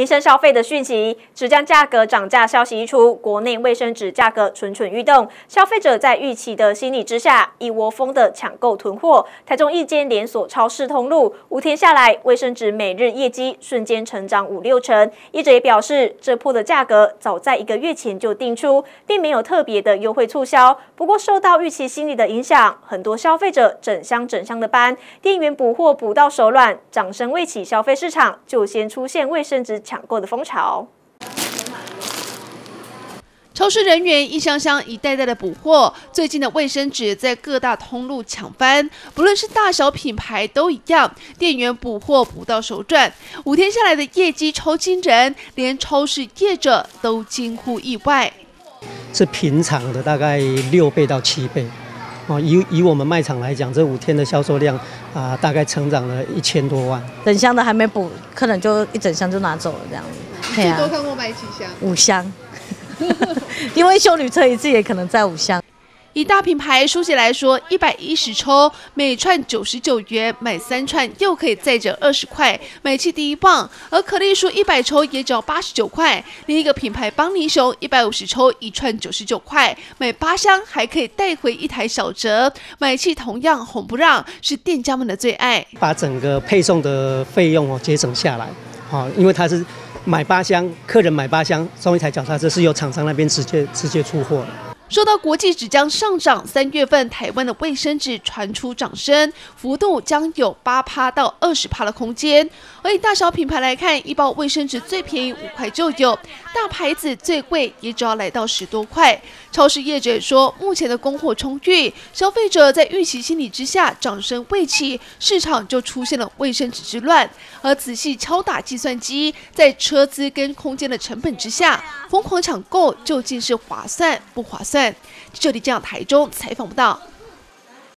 民生消费的讯息，纸浆价格涨价消息一出，国内卫生纸价格蠢蠢欲动，消费者在预期的心理之下，一窝蜂的抢购囤货。台中一间连锁超市通路，五天下来，卫生纸每日业绩瞬间成长五六成。业者也表示，这波的价格早在一个月前就定出，并没有特别的优惠促销。不过受到预期心理的影响，很多消费者整箱整箱的搬，店员补货补到手软，掌声未起，消费市场就先出现卫生纸。抢购的风潮，超市人员一箱箱、一袋袋的补货。最近的卫生纸在各大通路抢翻，不论是大小品牌都一样，店员补货补到手转。五天下来的业绩超惊人，连超市业者都惊呼意外。是平常的大概六倍到七倍。哦，以以我们卖场来讲，这五天的销售量啊，大概成长了一千多万。整箱的还没补，客人就一整箱就拿走了这样子。最多看过买几箱？五箱，因为修旅车一次也可能在五箱。以大品牌书写来说，一百一十抽，每串九十九元，买三串又可以再折二十块，买气第一棒。而可丽舒一百抽也只要八十九块。另一个品牌邦尼熊一百五十抽，一串九十九块，买八箱还可以带回一台小折，买气同样红不让，是店家们的最爱。把整个配送的费用哦节省下来，好，因为它是买八箱，客人买八箱送一台脚踏车，是由厂商那边直接直接出货的。说到国际纸浆上涨，三月份台湾的卫生纸传出涨升幅度将有八趴到二十趴的空间。而以大小品牌来看，一包卫生纸最便宜五块就有，大牌子最贵也只要来到十多块。超市业者说，目前的供货充裕，消费者在预期心理之下掌声未起，市场就出现了卫生纸之乱。而仔细敲打计算机，在车资跟空间的成本之下，疯狂抢购究竟是划算不划算？这里这样台中采访不到。